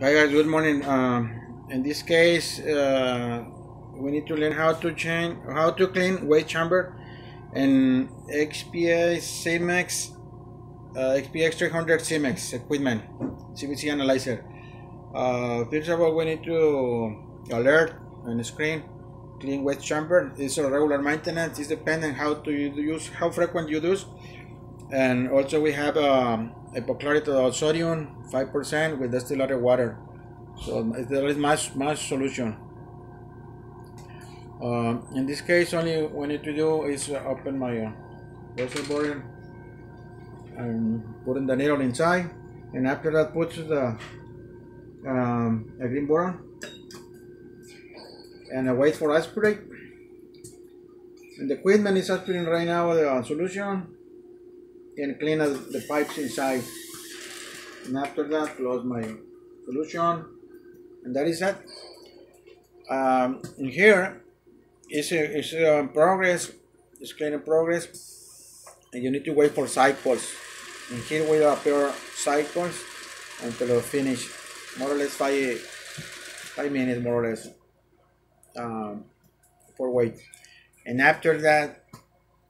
Hi guys, good morning. Um, in this case, uh, we need to learn how to change, how to clean waste chamber and XPS Sysmex, uh, XPS 300 Sysmex equipment, CBC analyzer. Uh, first of all, we need to alert on the screen clean waste chamber. It's a regular maintenance. It's depending how to use, how frequent you use. And also we have um, hypochlorite sodium 5% with distilled water. So there is much, much solution. Uh, in this case, only we need to do is uh, open my uh, reservoir and put in the needle inside. And after that, put the um, a green boron and I wait for aspirate. And the equipment is aspirating right now the solution and clean the pipes inside. And after that, close my solution, and that is it. Um, here is a, is a progress, it's cleaning progress, and you need to wait for cycles. And here we will appear cycles until it finish, more or less five five minutes, more or less, um, for wait. And after that,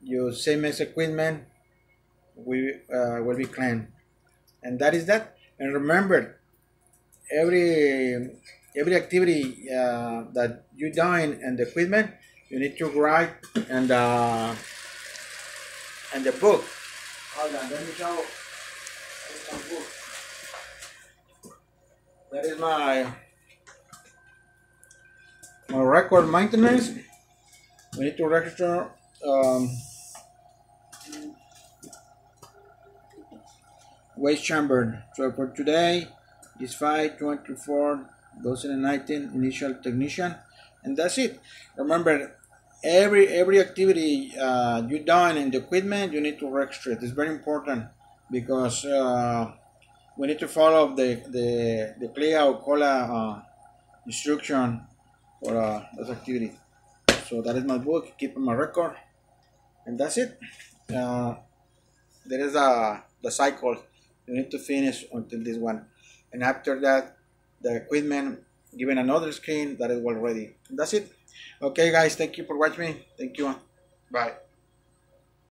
your as equipment will uh, will be clean. and that is that. And remember every every activity uh, that you doing and the equipment you need to write and uh, and the book. Hold on let me show that is my my record maintenance. We need to register um, waste chamber. So for today is 524 2019 initial technician and that's it. Remember every every activity uh, you done in the equipment you need to register it. It's very important because uh, we need to follow the the the CLIA or COLA uh, instruction for uh, this activity. So that is my book, keeping my record, and that's it. Uh, there is a the cycle you need to finish until this one. And after that the equipment given another screen that is well ready that's it. Okay guys thank you for watching. Me thank you. Bye